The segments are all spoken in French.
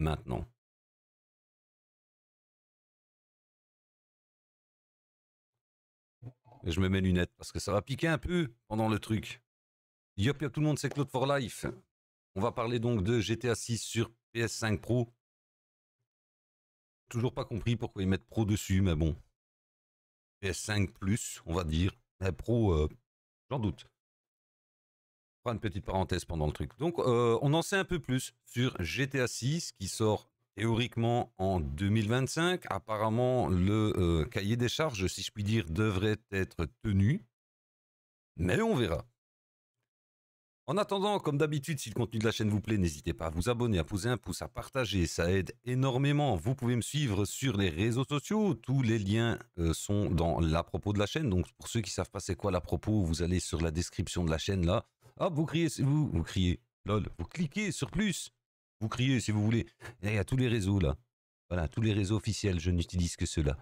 maintenant. Je me mets lunettes parce que ça va piquer un peu pendant le truc. Yop, yop, tout le monde, c'est Claude for Life. On va parler donc de GTA 6 sur PS5 Pro. Toujours pas compris pourquoi ils mettent Pro dessus, mais bon. PS5 Plus, on va dire. Pro, euh, j'en doute. Fera une petite parenthèse pendant le truc. Donc, euh, on en sait un peu plus sur GTA 6 qui sort théoriquement en 2025. Apparemment, le euh, cahier des charges, si je puis dire, devrait être tenu. Mais on verra. En attendant, comme d'habitude, si le contenu de la chaîne vous plaît, n'hésitez pas à vous abonner, à poser un pouce, à partager, ça aide énormément. Vous pouvez me suivre sur les réseaux sociaux, tous les liens euh, sont dans la propos de la chaîne. Donc pour ceux qui savent pas c'est quoi la propos, vous allez sur la description de la chaîne là. Hop, vous criez, vous, vous criez, lol, vous cliquez sur plus, vous criez si vous voulez. il y a tous les réseaux là. Voilà, tous les réseaux officiels, je n'utilise que ceux-là.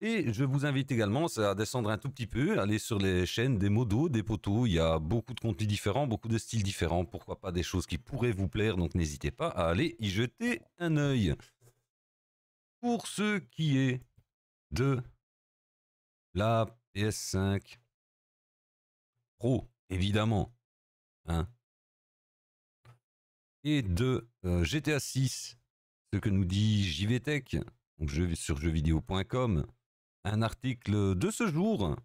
Et je vous invite également à descendre un tout petit peu, aller sur les chaînes des modos, des poteaux. Il y a beaucoup de contenus différents, beaucoup de styles différents. Pourquoi pas des choses qui pourraient vous plaire. Donc n'hésitez pas à aller y jeter un œil. Pour ce qui est de la PS5 Pro, évidemment. Hein, et de euh, GTA 6, ce que nous dit JVTech, sur jeuxvideo.com, un article de ce jour,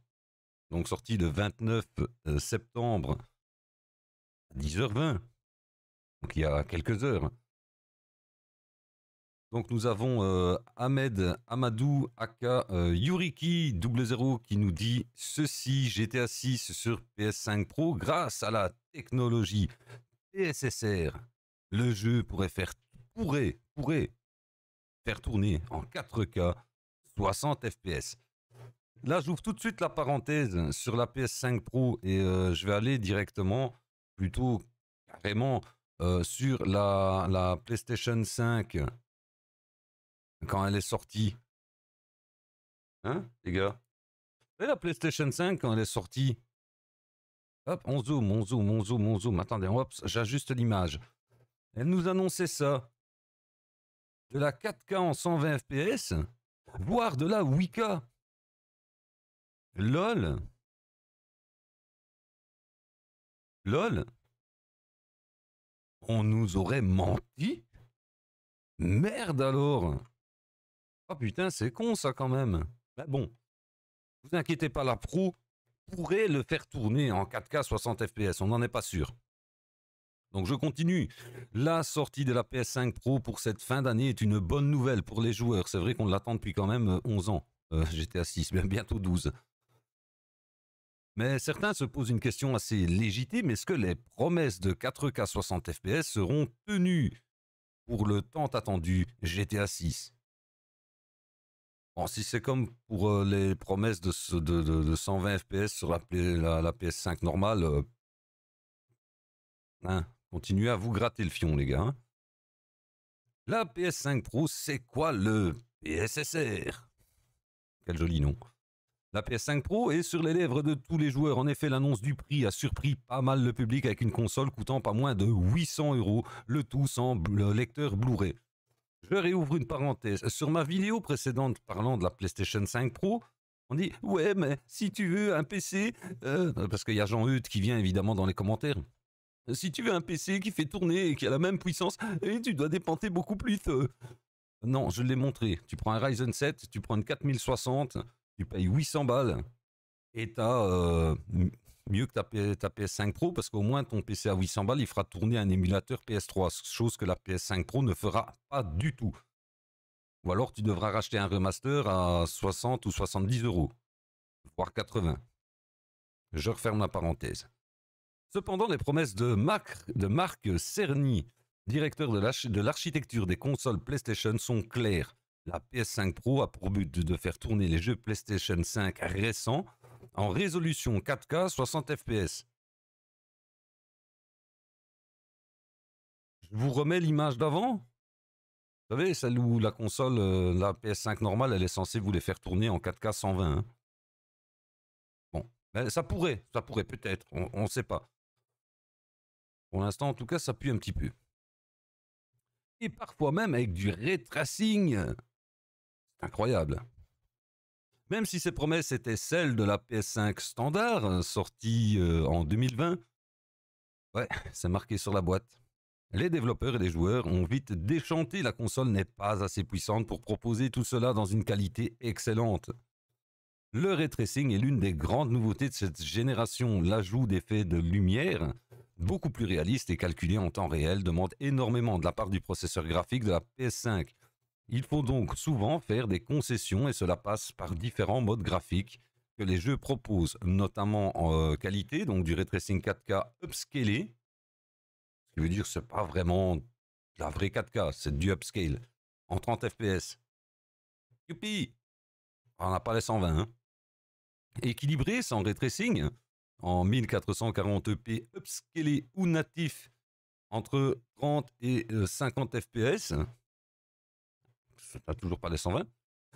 donc sorti le 29 euh, septembre à 10h20, donc il y a quelques heures. Donc nous avons euh, Ahmed Amadou Aka euh, Yuriki 00 qui nous dit ceci GTA 6 sur PS5 Pro grâce à la technologie PSSR. Le jeu pourrait faire tourner en 4K 60 FPS. Là, j'ouvre tout de suite la parenthèse sur la PS5 Pro et euh, je vais aller directement, plutôt carrément, sur la, PlayStation 5 quand elle est sortie. Hein, les gars? Et la PlayStation 5 quand elle est sortie? Hop, on zoom, on zoom, on zoom, on zoom. Attendez, hop, j'ajuste l'image. Elle nous annonçait ça. De la 4K en 120 FPS voire de la Wicca. LOL. LOL. On nous aurait menti Merde alors Oh putain, c'est con ça quand même. Mais bon, vous inquiétez pas, la Pro pourrait le faire tourner en 4K 60 FPS, on n'en est pas sûr. Donc je continue. La sortie de la PS5 Pro pour cette fin d'année est une bonne nouvelle pour les joueurs. C'est vrai qu'on l'attend depuis quand même 11 euh, ans. Euh, GTA 6, bientôt 12. Mais certains se posent une question assez légitime. Est-ce que les promesses de 4K 60 FPS seront tenues pour le tant attendu GTA 6 Bon, si c'est comme pour euh, les promesses de, 120 FPS sur la, PS5 normale, hein, Continuez à vous gratter le fion, les gars. Hein. La PS5 Pro, c'est quoi le PSSR Quel joli nom. La PS5 Pro est sur les lèvres de tous les joueurs. En effet, l'annonce du prix a surpris pas mal le public avec une console coûtant pas moins de 800 euros, le tout sans lecteur Blu-ray. Je réouvre une parenthèse. Sur ma vidéo précédente parlant de la PlayStation 5 Pro, on dit ouais mais si tu veux un PC, euh, parce qu'il y a Jean Eudes qui vient évidemment dans les commentaires. Si tu veux un PC qui fait tourner et qui a la même puissance, et tu dois dépenser beaucoup plus. Euh. Non, je l'ai montré. Tu prends un Ryzen 7, tu prends une 4060, tu payes 800 balles et tu as euh, mieux que ta, ta, PS5 Pro parce qu'au moins ton PC à 800 balles, il fera tourner un émulateur PS3, chose que la PS5 Pro ne fera pas du tout. Ou alors tu devras racheter un remaster à 60 ou 70 euros, voire 80. Je referme la parenthèse. Cependant, les promesses de de Marc Cerny, directeur de l'architecture des consoles PlayStation, sont claires. La PS5 Pro a pour but de faire tourner les jeux PlayStation 5 récents en résolution 4K 60 FPS. Je vous remets l'image d'avant. Vous savez, celle où la console, euh, la PS5 normale, elle est censée vous les faire tourner en 4K 120. Hein. Bon, ça pourrait, ça pourrait peut-être, on ne sait pas. Pour l'instant, en tout cas, ça pue un petit peu. et parfois même avec du ray tracing. C'est incroyable. Même si ces promesses étaient celles de la PS5 standard, sortie euh, en 2020, ouais, c'est marqué sur la boîte. Les développeurs et les joueurs ont vite déchanté, la console n'est pas assez puissante pour proposer tout cela dans une qualité excellente. Le ray tracing est l'une des grandes nouveautés de cette génération. L'ajout d'effets de lumière, beaucoup plus réalistes et calculés en temps réel, demande énormément de la part du processeur graphique de la PS5. Il faut donc souvent faire des concessions et cela passe par différents modes graphiques que les jeux proposent, notamment en euh, qualité, donc du ray tracing 4K upscalé, ce qui veut dire que c'est pas vraiment la vraie 4K, c'est du upscale en 30 fps. Youpi On n'a pas les 120. Hein. Équilibré, sans ray tracing, en 1440p upscalé ou natif entre 30 et 50 fps toujours pas les 120,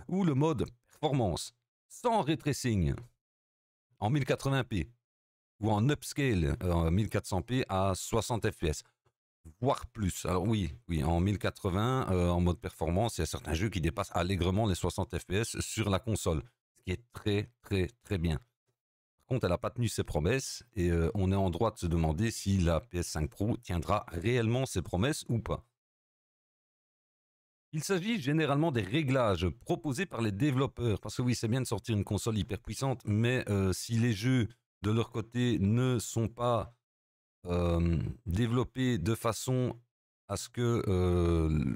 ou le mode performance sans ray tracing en 1080p ou en upscale euh, en 1400p à 60 fps voire plus. Alors oui, oui, en 1080 euh, en mode performance, il y a certains jeux qui dépassent allègrement les 60 fps sur la console, ce qui est très très très bien. Par contre, elle n'a pas tenu ses promesses et euh, on est en droit de se demander si la PS5 Pro tiendra réellement ses promesses ou pas. Il s'agit généralement des réglages proposés par les développeurs. Parce que oui, c'est bien de sortir une console hyper puissante, mais euh, si les jeux de leur côté ne sont pas euh, développés de façon à ce que euh,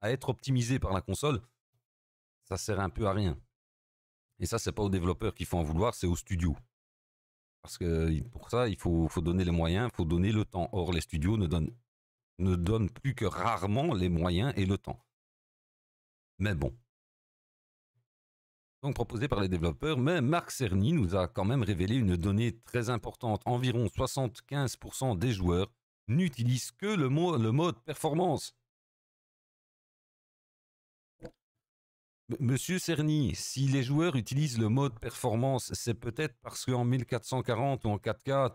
à être optimisés par la console, ça sert un peu à rien. Et ça, c'est pas aux développeurs qu'il faut en vouloir, c'est aux studios. Parce que pour ça, il faut, faut donner les moyens, il faut donner le temps. Or, les studios ne donnent, ne donnent plus que rarement les moyens et le temps. Mais bon. Donc proposé par les développeurs, mais Marc Cerny nous a quand même révélé une donnée très importante. Environ 75% des joueurs n'utilisent que le, mode performance. Monsieur Cerny, si les joueurs utilisent le mode performance, c'est peut-être parce qu'en 1440 ou en 4K,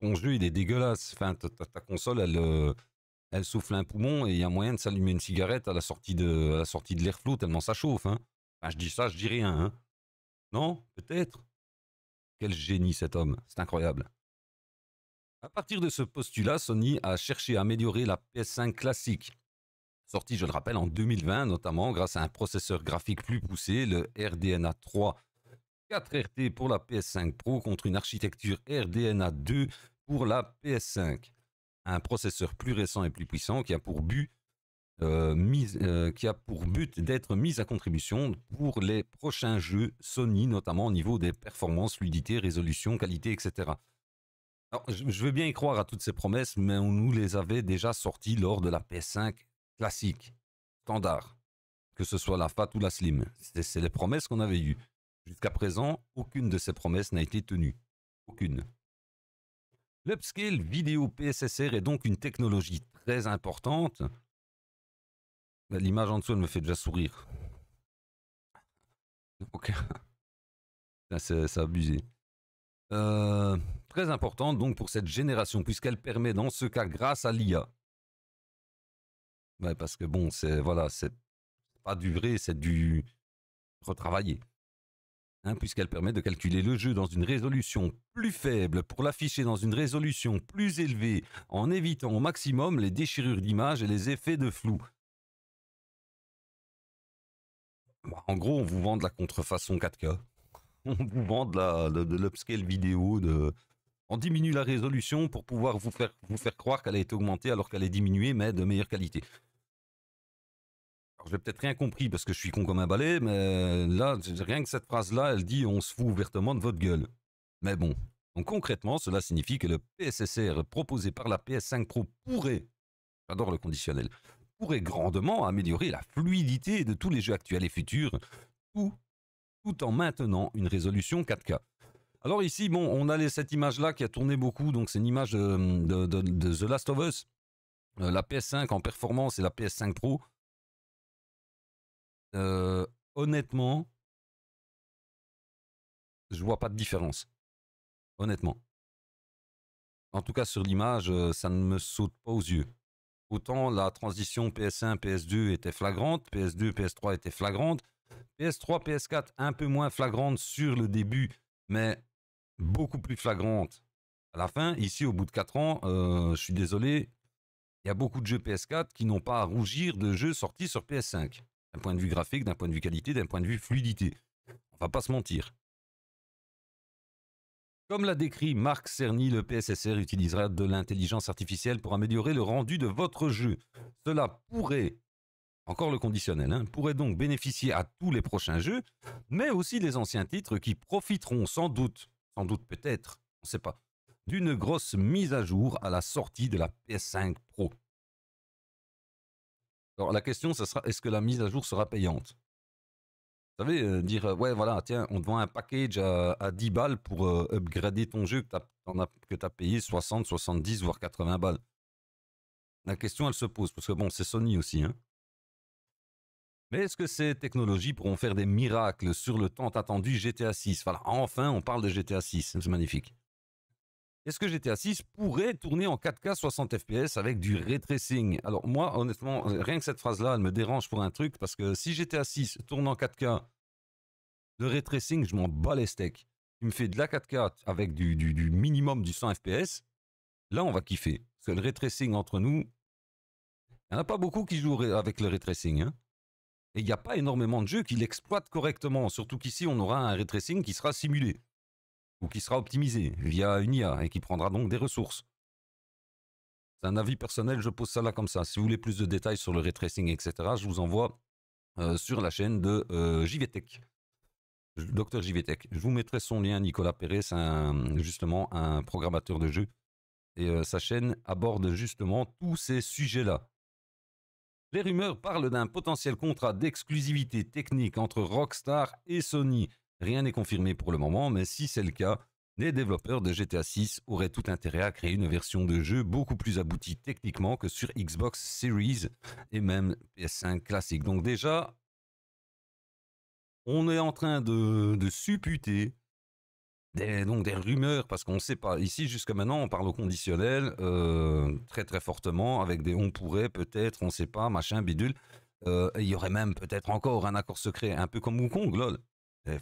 ton jeu il est dégueulasse. Enfin, ta, console, elle, euh, elle souffle un poumon et il y a moyen de s'allumer une cigarette à la sortie de, la sortie de l'airflow tellement ça chauffe. Hein. je dis ça, je dis rien. Hein. Non, peut-être. Quel génie cet homme, c'est incroyable. À partir de ce postulat, Sony a cherché à améliorer la PS5 classique, sortie, je le rappelle, en 2020, notamment grâce à un processeur graphique plus poussé, le RDNA 3 4RT pour la PS5 Pro contre une architecture RDNA 2 pour la PS5 un processeur plus récent et plus puissant qui a pour but euh, euh, but d'être mis à contribution pour les prochains jeux Sony, notamment au niveau des performances, fluidité, résolution, qualité, etc. Alors, je veux bien y croire à toutes ces promesses, mais on nous les avait déjà sorties lors de la PS5 classique, standard, que ce soit la FAT ou la Slim. C'est les promesses qu'on avait eues. Jusqu'à présent, aucune de ces promesses n'a été tenue. Aucune. L'upscale vidéo PSSR est donc une technologie très importante. Bah, l'image en dessous, elle me fait déjà sourire. Ok. C'est abusé. Euh, très importante donc pour cette génération, puisqu'elle permet dans ce cas, grâce à l'IA, parce que bon, c'est voilà, c'est pas du vrai, c'est du retravaillé. Hein, puisqu'elle permet de calculer le jeu dans une résolution plus faible pour l'afficher dans une résolution plus élevée en évitant au maximum les déchirures d'image et les effets de flou. En gros, on vous vend de la contrefaçon 4K. On vous vend de l'upscale vidéo. On diminue la résolution pour pouvoir vous faire, vous faire croire qu'elle a été augmentée alors qu'elle est diminuée, mais de meilleure qualité. Je j'ai peut-être rien compris parce que je suis con comme un balai, mais là, rien que cette phrase-là, elle dit on se fout ouvertement de votre gueule. Mais bon. Concrètement, cela signifie que le PSSR proposé par la PS5 Pro pourrait, j'adore le conditionnel, pourrait grandement améliorer la fluidité de tous les jeux actuels et futurs, tout, en maintenant une résolution 4K. Alors ici, bon, on a cette image-là qui a tourné beaucoup, donc c'est une image de, The Last of Us, euh, la PS5 en performance et la PS5 Pro. Euh, honnêtement, je vois pas de différence. Honnêtement. En tout cas, sur l'image, euh, ça ne me saute pas aux yeux. autant la transition PS1, PS2 était flagrante, PS2, PS3 était flagrante, PS3, PS4 un peu moins flagrante sur le début, mais beaucoup plus flagrante à la fin. Ici, au bout de 4 ans, euh, je suis désolé, il y a beaucoup de jeux PS4 qui n'ont pas à rougir de jeux sortis sur PS5. D'un point de vue graphique, d'un point de vue qualité, d'un point de vue fluidité. On va pas se mentir. Comme l'a décrit Marc Cerny, le PSSR utilisera de l'intelligence artificielle pour améliorer le rendu de votre jeu. Cela pourrait, encore le conditionnel, hein, pourrait donc bénéficier à tous les prochains jeux, mais aussi les anciens titres qui profiteront sans doute, sans doute peut-être, on ne sait pas, d'une grosse mise à jour à la sortie de la PS5 Pro. Alors la question, ce sera est-ce que la mise à jour sera payante? Vous savez, euh, dire euh, ouais voilà, tiens, on te vend un package à, 10 balles pour euh, upgrader ton jeu que tu as, payé 60, 70, voire 80 balles. La question, elle se pose, parce que bon, c'est Sony aussi. Hein. Mais est-ce que ces technologies pourront faire des miracles sur le temps attendu GTA 6 Voilà, enfin, on parle de GTA 6, c'est magnifique. Est-ce que GTA 6 pourrait tourner en 4K 60 FPS avec du ray Alors moi, honnêtement, rien que cette phrase-là, elle me dérange pour un truc, parce que si GTA 6 tourne en 4K, le ray tracing, je m'en bats les steaks. Tu me fais de la 4K avec du, minimum du 100 FPS, là on va kiffer. Parce que le ray entre nous, il n'y en a pas beaucoup qui jouent avec le ray tracing. Hein. Et il n'y a pas énormément de jeux qui l'exploitent correctement, surtout qu'ici on aura un ray tracing qui sera simulé qui sera optimisé via une IA et qui prendra donc des ressources. C'est un avis personnel, je pose ça là comme ça. Si vous voulez plus de détails sur le ray tracing, etc., je vous envoie euh, sur la chaîne de euh, JVTech. Docteur JVTech. Je vous mettrai son lien, Nicolas Perret, c'est justement un programmateur de jeux. Et euh, sa chaîne aborde justement tous ces sujets-là. Les rumeurs parlent d'un potentiel contrat d'exclusivité technique entre Rockstar et Sony Rien n'est confirmé pour le moment, mais si c'est le cas, les développeurs de GTA 6 auraient tout intérêt à créer une version de jeu beaucoup plus aboutie techniquement que sur Xbox Series et même PS5 classique. Donc déjà, on est en train de, supputer des, donc des rumeurs, parce qu'on ne sait pas. Ici, jusqu'à maintenant, on parle au conditionnel euh, très très fortement, avec des on pourrait, peut-être, on ne sait pas, machin, bidule. Euh, il y aurait même peut-être encore un accord secret, un peu comme Wukong, lol. Eh,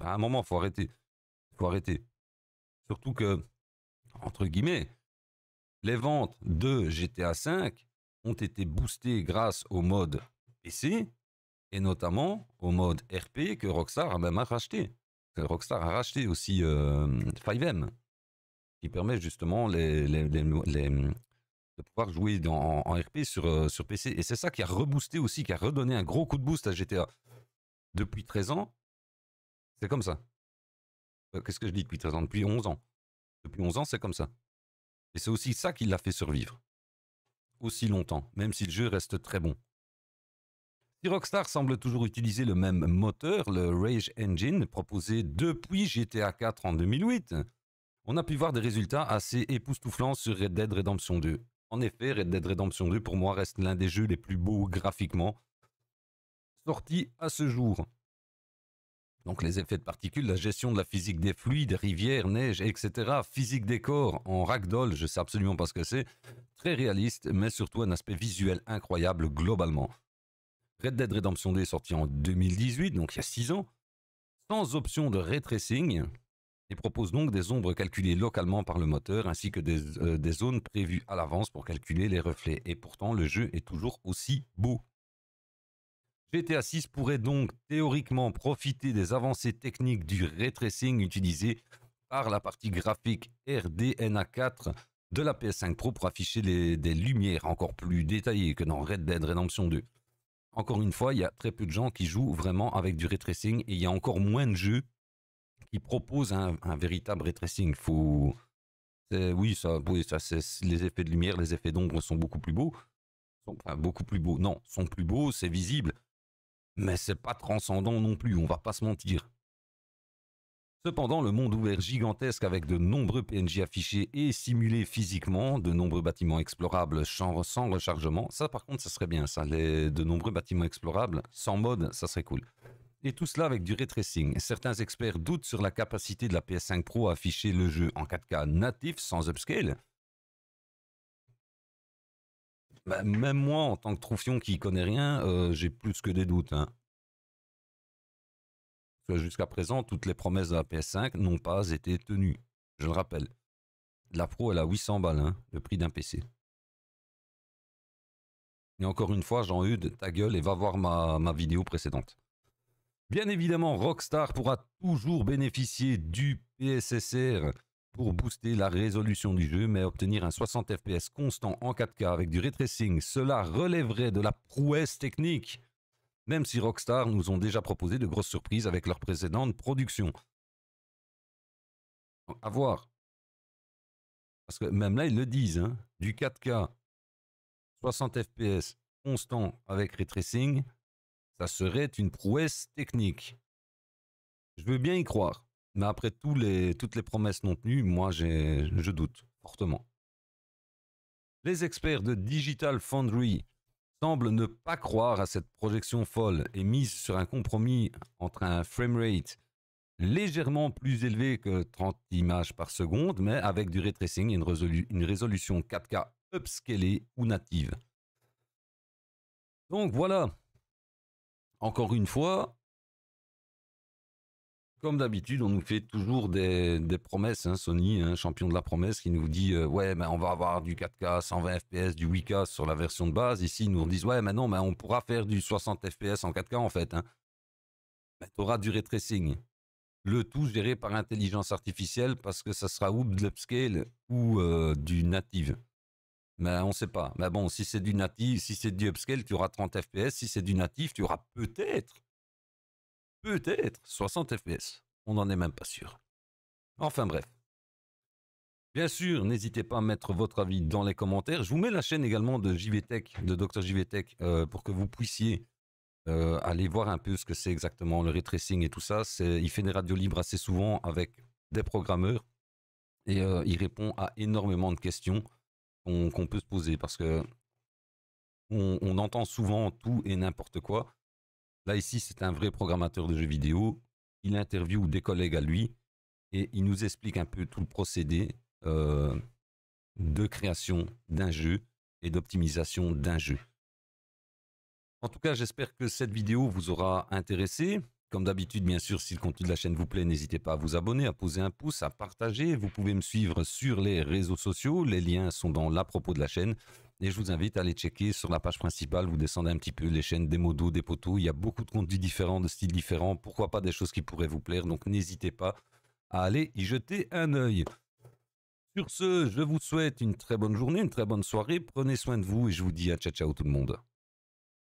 à un moment, faut arrêter. Faut arrêter. Surtout que, entre guillemets, les ventes de GTA V ont été boostées grâce au mode PC et notamment au mode RP que Rockstar a même racheté. Rockstar a racheté aussi 5M, euh, qui permet justement de pouvoir jouer en RP sur, euh, sur PC. Et c'est ça qui a reboosté aussi, qui a redonné un gros coup de boost à GTA. Depuis 13 ans, c'est comme ça. Euh, qu'est-ce que je dis depuis 13 ans? Depuis 11 ans. Depuis 11 ans, c'est comme ça. Et c'est aussi ça qui l'a fait survivre. Aussi longtemps, même si le jeu reste très bon. Si Rockstar semble toujours utiliser le même moteur, le Rage Engine, proposé depuis GTA 4 en 2008, on a pu voir des résultats assez époustouflants sur Red Dead Redemption 2. En effet, Red Dead Redemption 2 pour moi reste l'un des jeux les plus beaux graphiquement sortis à ce jour. Donc les effets de particules, la gestion de la physique des fluides, rivières, neige, etc. Physique des corps en ragdoll, je sais absolument pas ce que c'est. Très réaliste, mais surtout un aspect visuel incroyable globalement. Red Dead Redemption 2 est sorti en 2018, donc il y a 6 ans, sans option de ray tracing, et propose donc des ombres calculées localement par le moteur, ainsi que euh, des zones prévues à l'avance pour calculer les reflets. Et pourtant, le jeu est toujours aussi beau. GTA 6 pourrait donc théoriquement profiter des avancées techniques du ray tracing utilisé par la partie graphique RDNA4 de la PS5 Pro pour afficher des lumières encore plus détaillées que dans Red Dead Redemption 2. Encore une fois, il y a très peu de gens qui jouent vraiment avec du ray tracing et il y a encore moins de jeux qui proposent un, véritable ray tracing. Faut... Oui, les effets de lumière, les effets d'ombre sont beaucoup plus beaux. Beaucoup plus beaux. Non, sont plus beaux, c'est visible. Mais c'est pas transcendant non plus, on va pas se mentir. Cependant, le monde ouvert gigantesque avec de nombreux PNJ affichés et simulés physiquement, de nombreux bâtiments explorables sans rechargement, ça par contre ça serait bien ça, les, de nombreux bâtiments explorables sans mode, ça serait cool. Et tout cela avec du ray tracing. Certains experts doutent sur la capacité de la PS5 Pro à afficher le jeu en 4K natif sans upscale. Bah, même moi, en tant que troufion qui connaît rien, euh, j'ai plus que des doutes. Hein. Jusqu'à présent, toutes les promesses de la PS5 n'ont pas été tenues. Je le rappelle. La Pro, elle a 800 balles, hein, le prix d'un PC. Et encore une fois, Jean-Eudes, ta gueule et va voir ma, ma vidéo précédente. Bien évidemment, Rockstar pourra toujours bénéficier du PSSR pour booster la résolution du jeu, mais obtenir un 60 fps constant en 4K avec du ray tracing, cela relèverait de la prouesse technique. Même si Rockstar nous ont déjà proposé de grosses surprises avec leur précédente production. À voir. Parce que même là, ils le disent, hein, du 4K, 60 fps constant avec ray tracing, ça serait une prouesse technique. Je veux bien y croire. Mais après toutes les promesses non tenues, moi je doute fortement. Les experts de Digital Foundry semblent ne pas croire à cette projection folle et mise sur un compromis entre un framerate légèrement plus élevé que 30 images par seconde, mais avec du ray tracing et une, une résolution 4K upscalée ou native. Donc voilà. Encore une fois, comme d'habitude, on nous fait toujours des, promesses. Hein, Sony, un champion de la promesse, qui nous dit euh, ouais, mais on va avoir du 4K, 120 FPS, du 8K sur la version de base. Ici, ils nous disent ouais, mais non, on pourra faire du 60 FPS en 4K en fait. Hein. Mais tu auras du ray tracing. Le tout géré par intelligence artificielle parce que ça sera ou de l'upscale ou euh, du native. Mais on ne sait pas. Mais bon, si c'est du native, si c'est du upscale, tu auras 30 FPS. Si c'est du natif, tu auras peut-être peut-être 60 FPS. On n'en est même pas sûr. Enfin bref. Bien sûr, n'hésitez pas à mettre votre avis dans les commentaires. Je vous mets la chaîne également de JVTech, de Dr JVTech, euh, pour que vous puissiez euh, aller voir un peu ce que c'est exactement le ray tracing et tout ça. Il fait des radios libres assez souvent avec des programmeurs et euh, il répond à énormément de questions qu'on peut se poser parce que on entend souvent tout et n'importe quoi. Là, ici, c'est un vrai programmateur de jeux vidéo. Il interviewe des collègues à lui et il nous explique un peu tout le procédé euh, de création d'un jeu et d'optimisation d'un jeu. En tout cas, j'espère que cette vidéo vous aura intéressé. Comme d'habitude, bien sûr, si le contenu de la chaîne vous plaît, n'hésitez pas à vous abonner, à poser un pouce, à partager. Vous pouvez me suivre sur les réseaux sociaux. Les liens sont dans la propos de la chaîne. Et je vous invite à aller checker sur la page principale, vous descendez un petit peu les chaînes des modos, des poteaux. Il y a beaucoup de contenus différents, de styles différents. Pourquoi pas des choses qui pourraient vous plaire. Donc n'hésitez pas à aller y jeter un œil. Sur ce, je vous souhaite une très bonne journée, une très bonne soirée. Prenez soin de vous et je vous dis à ciao ciao tout le monde.